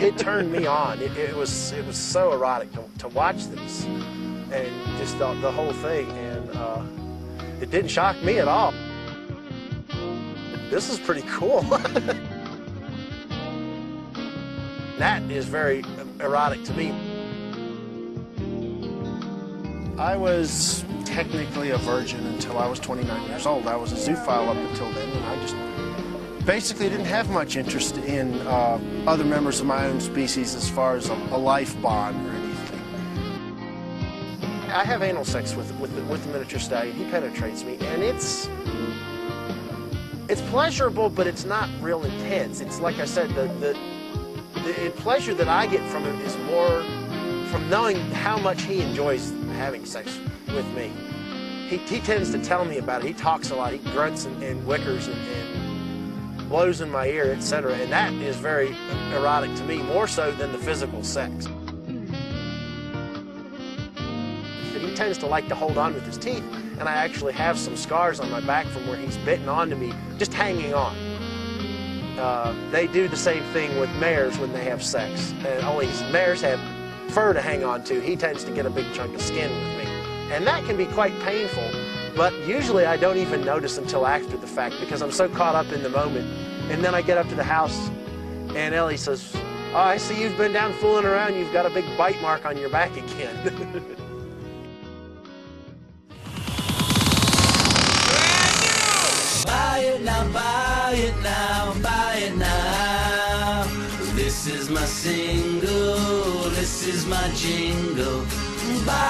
it turned me on. It, it was it was so erotic to, to watch this, and just the, the whole thing, and uh, it didn't shock me at all. This is pretty cool. that is very erotic to me. I was technically a virgin until I was 29 years old. I was a zoophile up until then, and I just basically didn't have much interest in uh, other members of my own species as far as a, a, life bond or anything. I have anal sex with with the, with the miniature stallion. He penetrates me, and it's it's pleasurable, but it's not real intense. It's like I said, the the, the pleasure that I get from it is more from knowing how much he enjoys having sex with me. He, he tends to tell me about it. He talks a lot. He grunts and, and whickers and, and blows in my ear, etc. And that is very erotic to me, more so than the physical sex. He tends to like to hold on with his teeth, and I actually have some scars on my back from where he's bitten onto me, just hanging on. Uh, they do the same thing with mares when they have sex. And only mares have fur to hang on to. He tends to get a big chunk of skin with me. And that can be quite painful, but usually I don't even notice until after the fact because I'm so caught up in the moment. And then I get up to the house and Ellie says, Oh, I see you've been down fooling around. You've got a big bite mark on your back again. buy it now, buy it now, buy it now. This is my single, this is my jingle. Buy